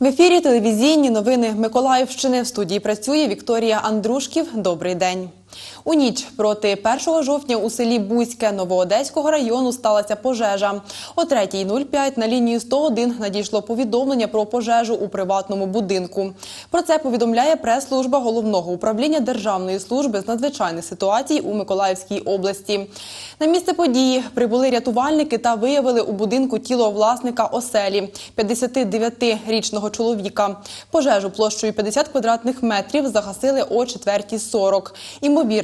В ефірі телевізійні новини Миколаївщини. В студії працює Вікторія Андрушків. Добрий день. У ніч проти 1 жовтня у селі Бузьке Новоодеського району сталася пожежа. О 3.05 на лінію 101 надійшло повідомлення про пожежу у приватному будинку. Про це повідомляє прес-служба головного управління Державної служби з надзвичайних ситуацій у Миколаївській області. На місце події прибули рятувальники та виявили у будинку тіло власника оселі 59-річного чоловіка. Пожежу площею 50 квадратних метрів загасили о 4.40.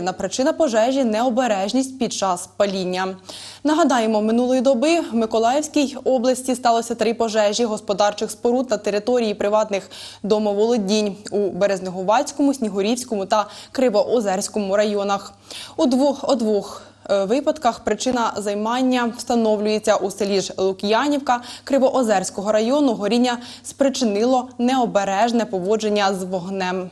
Імовірна причина пожежі необережність під час паління. Нагадаємо, минулої доби в Миколаївській області сталося три пожежі господарчих споруд на території приватних домоволодінь у Березнегувацькому, Снігурівському та Кривоозерському районах. У двох, у двох е, випадках причина займання встановлюється у селі ж Лук'янівка Кривоозерського району. Горіння спричинило необережне поводження з вогнем.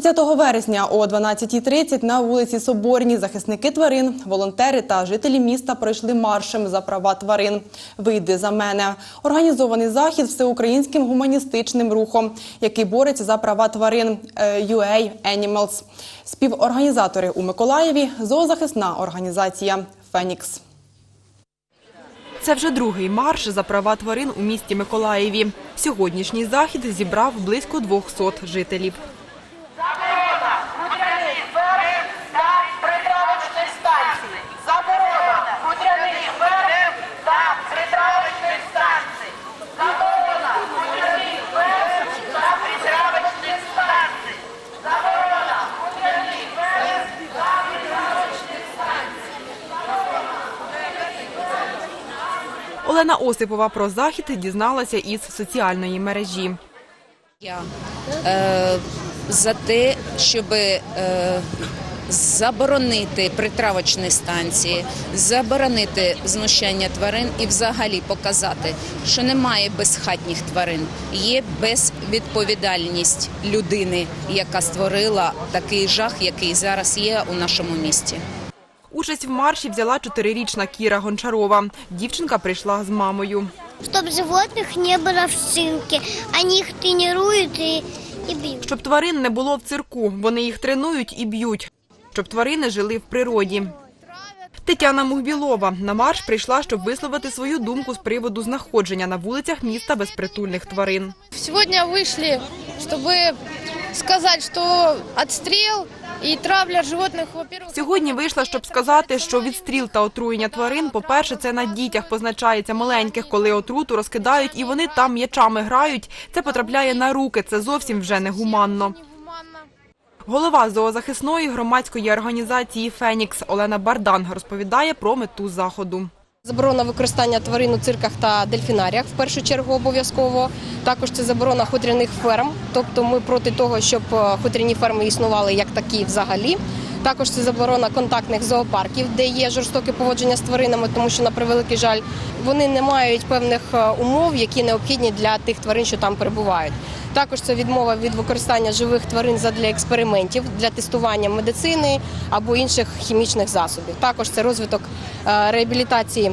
30 вересня о 12.30 на вулиці Соборній захисники тварин, волонтери та жителі міста пройшли маршем за права тварин. Вийди за мене. Організований захід всеукраїнським гуманістичним рухом, який бореться за права тварин е, UA Animals. Співорганізатори у Миколаєві зоозахисна організація Фенікс. Це вже другий марш за права тварин у місті Миколаєві. Сьогоднішній захід зібрав близько 200 жителів. Заборона хутряних ферм та притравочних станцій. Заборона хутряних ферм та притравочних станцій. Заборона хутряних ферм та притравочних станцій. Заборона хутряних ферм та притравочних станцій. Олена Осипова про захід дізналася із соціальної мережі. Я е, за те, щоб е, заборонити притравочні станції, заборонити знущання тварин і взагалі показати, що немає безхатніх тварин, є безвідповідальність людини, яка створила такий жах, який зараз є у нашому місті. Участь в марші взяла чотирирічна Кіра Гончарова. Дівчинка прийшла з мамою. чтобы животных не было в цирке. Они их тренируют и, и бьют. Щоб тварин не було в цирку, вони їх тренують і б'ють. Щоб тварини жили в природі. Тетяна Мугбілова на марш прийшла, щоб висловити свою думку з приводу знаходження на вулицях міста безпритульних тварин. Сегодня вышли, чтобы сказать, что отстрел и травля во-первых, Сьогодні вийшла, щоб сказати, що відстріл та отруєння тварин, по-перше, це на дітях позначається маленьких, коли отруту розкидають і вони там м'ячами грають. Це потрапляє на руки. Це зовсім вже негуманно. Голова зоозахисної громадської організації Фенікс Олена Бардан розповідає про мету заходу. Заборона використання тварин у цирках та дельфінаріях в першу чергу обов'язково. Також це заборона хутряних ферм, тобто ми проти того, щоб е, хутряні ферми існували як такі взагалі. Також це заборона контактних зоопарків, де є жорстоке поводження з тваринами, тому що на превеликий жаль вони не мають певних е, умов, які необхідні для тих тварин, що там перебувають. Також це відмова від використання живих тварин задля експериментів для тестування медицини або інших хімічних засобів. Також це розвиток е, реабілітації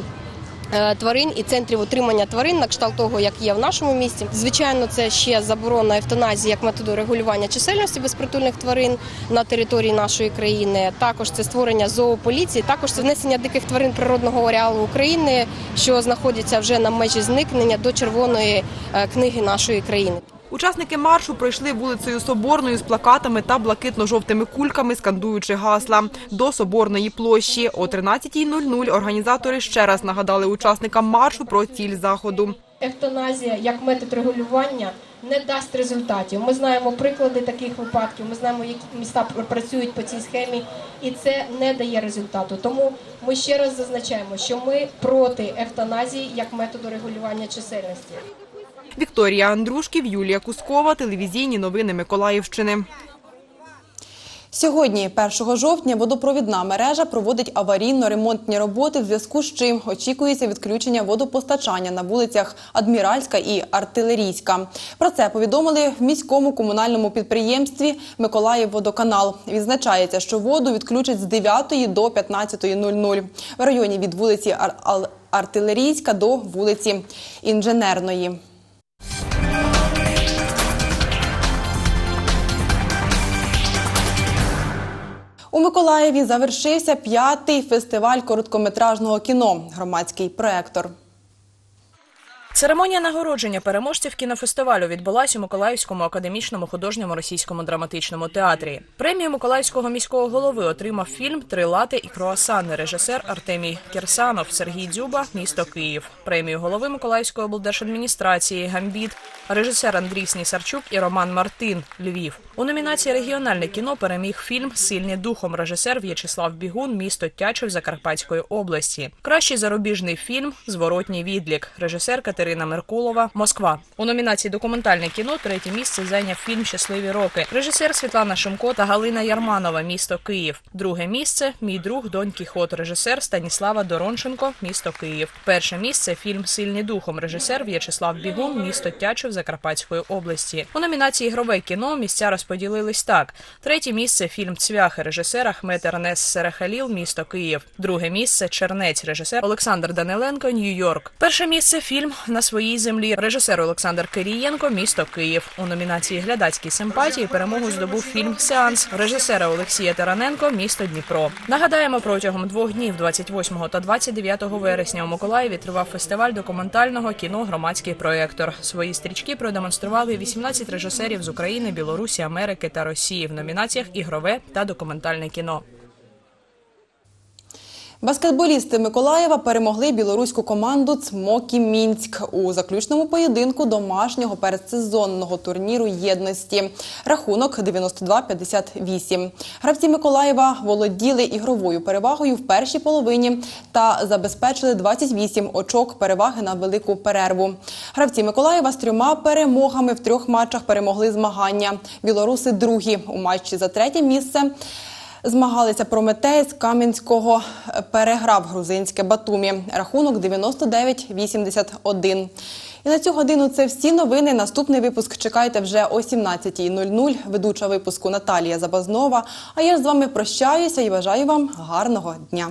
е, тварин і центрів утримання тварин на кшталт того, як є в нашому місті. Звичайно, це ще заборона евтаназії як методу регулювання чисельності безпритульних тварин на території нашої країни. Також це створення зоополіції, також це внесення диких тварин природного ареалу України, що знаходяться вже на межі зникнення до червоної е, книги нашої країни. Учасники маршу пройшли вулицею Соборною з плакатами та блакитно-жовтими кульками, скандуючи гасла до Соборної площі. О 13.00 організатори ще раз нагадали учасникам маршу про ціль заходу. Евтаназія як метод регулювання не дасть результатів. Ми знаємо приклади таких випадків. Ми знаємо, які міста працюють по цій схемі, і це не дає результату. Тому ми ще раз зазначаємо, що ми проти евтаназії як методу регулювання чисельності. Вікторія Андрушків, Юлія Кускова, телевізійні новини Миколаївщини. Сьогодні, 1 жовтня, водопровідна мережа проводить аварійно-ремонтні роботи, в зв'язку з чим очікується відключення водопостачання на вулицях Адміральська і Артилерійська. Про це повідомили в міському комунальному підприємстві Миколаївводоканал. Відзначається, що воду відключать з 9 до 15.00 в районі від вулиці Артилерійська до вулиці Інженерної. Миколаєві завершився п'ятий фестиваль короткометражного кіно Громадський проектор. Церемонія нагородження переможців кінофестивалю відбулась у Миколаївському академічному художньому російському драматичному театрі. Премію Миколаївського міського голови отримав фільм Три лати і круасани. Режисер Артемій Кірсанов, Сергій Дзюба, місто Київ. Премію голови Миколаївської облдержадміністрації Гамбіт, режисер Андрій Снісарчук і Роман Мартин. Львів. У номінації Регіональне кіно переміг фільм Сильні духом. Режисер В'ячеслав Бігун, місто Тячів Закарпатської області. Кращий зарубіжний фільм Зворотній відлік. Режисер Катерина Меркулова, Москва. У номінації Документальне кіно третє місце зайняв фільм Щасливі роки. Режисер Світлана Шимко та Галина Ярманова, місто Київ. Друге місце Мій друг Дон Кіхот. Режисер Станіслава Доронченко, місто Київ. Перше місце фільм Сильні духом. Режисер В'ячеслав Бігун, місто Тячів Закарпатської області. У номінації Ігрове кіно місця розподілились так: третє місце фільм Цвяхи. Режисер Ахмет Ернес Серехаліл, місто Київ. Друге місце Чернець. Режисер Олександр Даниленко, Нью-Йорк. Перше місце фільм На своїй землі. Режисер Олександр Кирієнко, місто Київ. У номінації Глядацькі симпатії перемогу здобув фільм Сеанс режисера Олексія Тараненко, місто Дніпро. Нагадаємо, протягом двох днів, 28 та 29 вересня, у Миколаєві тривав фестиваль документального кіно Громадський проєктор. Свої стрічки продемонстрували 18 режисерів з України, Білорусі, Америки та Росії в номінаціях Ігрове та документальне кіно. Баскетболісти Миколаєва перемогли білоруську команду Цмокі Мінськ у заключному поєдинку домашнього передсезонного турніру єдності. Рахунок 92-58. Гравці Миколаєва володіли ігровою перевагою в першій половині та забезпечили 28 очок переваги на велику перерву. Гравці Миколаєва з трьома перемогами в трьох матчах перемогли змагання. Білоруси другі у матчі за третє місце. Змагалися Прометей з Кам'янського, переграв грузинське Батумі. Рахунок 99-81. І на цю годину це всі новини. Наступний випуск чекайте вже о 17.00. Ведуча випуску Наталія Забазнова. А я з вами прощаюся і бажаю вам гарного дня.